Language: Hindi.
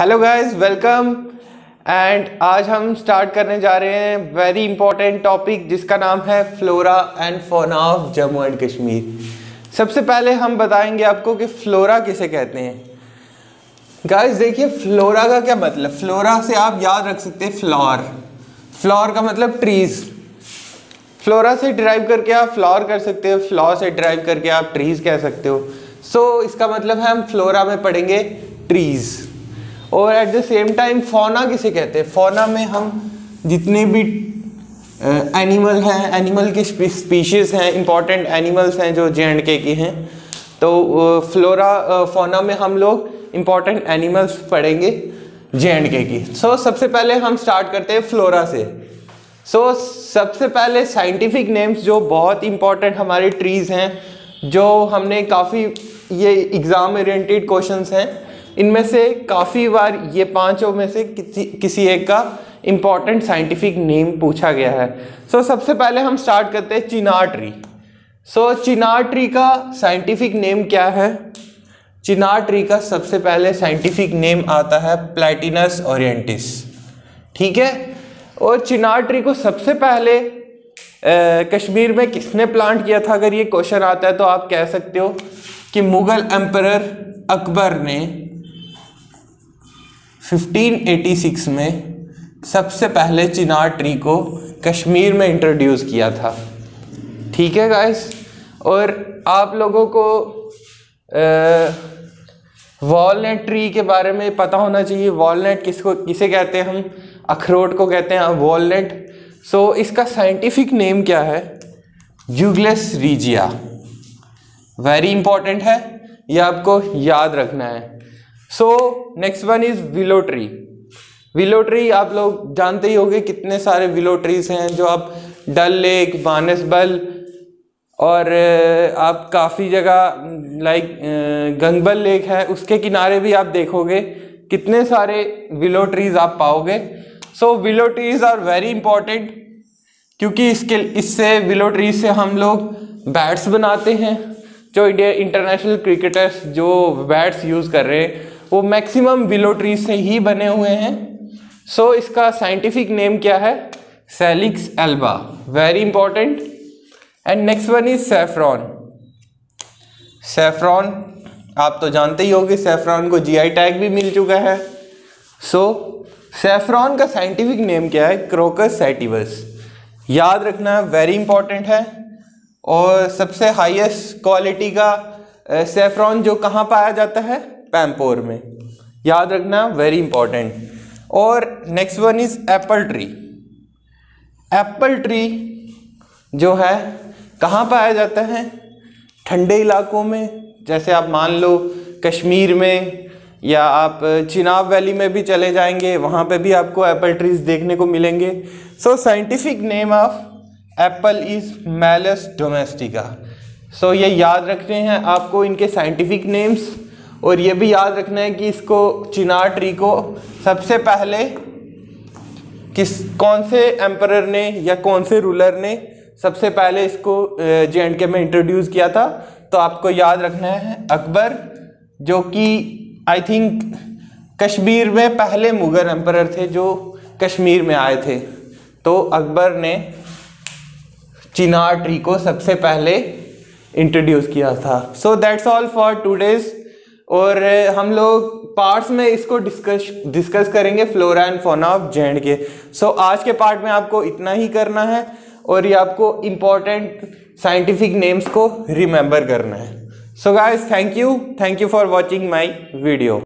हेलो गाइस वेलकम एंड आज हम स्टार्ट करने जा रहे हैं वेरी इंपॉर्टेंट टॉपिक जिसका नाम है flora and fauna of Jammu and Kashmir सबसे पहले हम बताएँगे आपको कि फ्लोरा किसे कहते हैं। गाइस देखिए फ्लोरा का क्या मतलब? फ्लोरा से आप याद रख सकते हैं फ्लावर फ्लावर का मतलब ट्रीज फ्लोरा से ड्राइव करके आप फ्लावर कर सकते हो फ्लावर से ड्राइव करके आप ट्रीज कह सकते हो। सो so, इसका मतलब है हम फ्लोरा में पढ़ेंगे ट्रीज़ और एट द सेम टाइम फोना किसे कहते हैं? फोना में हम जितने भी एनिमल हैं एनिमल की स्पीशीज़ हैं इंपॉर्टेंट एनिमल्स हैं जो जे एंड के की हैं तो फ्लोरा फोना में हम लोग इंपॉर्टेंट एनिमल्स पढ़ेंगे जे एंड के की। सो so, सबसे पहले हम स्टार्ट करते हैं फ्लोरा से। सो so, सबसे पहले साइंटिफिक नेम्स जो बहुत इंपॉर्टेंट हमारे ट्रीज़ हैं जो हमने काफ़ी ये एग्ज़ाम ओरिएंटेड क्वेश्चंस हैं इनमें से काफ़ी बार ये पाँचों में से किसी किसी एक का इंपॉर्टेंट साइंटिफिक नेम पूछा गया है। सो so, सबसे पहले हम स्टार्ट करते हैं chinar tree so so, chinar tree का साइंटिफिक नेम क्या है? चिनार ट्री का सबसे पहले साइंटिफिक नेम आता है प्लेटिनस ओरिएंटिस ठीक है? और चिनार ट्री को सबसे पहले आ, कश्मीर में किसने प्लांट किया था? अगर ये क्वेश्चन आता है तो आप कह सकते हो कि मुगल एम्पर अकबर ने 1586 में सबसे पहले चिनार ट्री को कश्मीर में इंट्रोड्यूस किया था। ठीक है गाइस और आप लोगों को वॉलनट ट्री के बारे में पता होना चाहिए। वॉलनट किसको किसे कहते हैं हम? अखरोट को कहते हैं वॉलनट सो so, इसका साइंटिफिक नेम क्या है? जुगलेस रीजिया वेरी इंपॉर्टेंट है। ये आपको याद रखना है। So next one is willow tree willow tree आप लोग जानते ही होंगे कितने सारे विलो ट्रीज हैं जो आप डल लेक बानसबल और आप काफ़ी जगह लाइक गंगबल लेक है, उसके किनारे भी आप देखोगे कितने सारे विलो ट्रीज आप पाओगे। So willow trees are very important क्योंकि इसके, इससे विलो ट्रीज से हम लोग बैट्स बनाते हैं, जो इंडिया इंटरनेशनल क्रिकेटर्स जो बैट्स यूज़ कर रहे हैं। वो मैक्सिमम विलो ट्री से ही बने हुए हैं। सो so, इसका साइंटिफिक नेम क्या है? Salix alba very important and next one is saffron saffron आप तो जानते ही होंगे सेफ्रॉन को जीआई टैग भी मिल चुका है। सो सेफ्रॉन का साइंटिफिक नेम क्या है? क्रोकस सैटिवस याद रखना वेरी इंपॉर्टेंट है। और सबसे हाईएस्ट क्वालिटी का सेफ्रॉन जो कहाँ पाया जाता है? पैम्पोर में। याद रखना वेरी इंपॉर्टेंट और next one is apple tree apple tree जो है, कहाँ पाया जाता है? ठंडे इलाकों में, जैसे आप मान लो कश्मीर में, या आप चिनाब वैली में भी चले जाएँगे, वहाँ पे भी आपको एप्पल ट्रीज देखने को मिलेंगे। So scientific name of apple is Malus domestica so ये याद रखने हैं आपको इनके साइंटिफिक नेम्स और ये भी याद रखना है कि इसको चिनार ट्री को सबसे पहले किस, कौन से एम्पर ने या कौन से रूलर ने सबसे पहले इसको जे एंड के में इंट्रोड्यूस किया था। तो आपको याद रखना है अकबर, जो कि आई थिंक कश्मीर में पहले मुगल एम्पर थे जो कश्मीर में आए थे। तो अकबर ने चिनार ट्री को सबसे पहले इंट्रोड्यूस किया था। So that's all for today's और हम लोग पार्ट्स में इसको डिस्कस डिस्कस करेंगे flora and fauna of J and K. So आज के पार्ट में आपको इतना ही करना है और ये आपको इम्पोर्टेंट साइंटिफिक नेम्स को रिमेंबर करना है। So guys thank you thank you for watching my video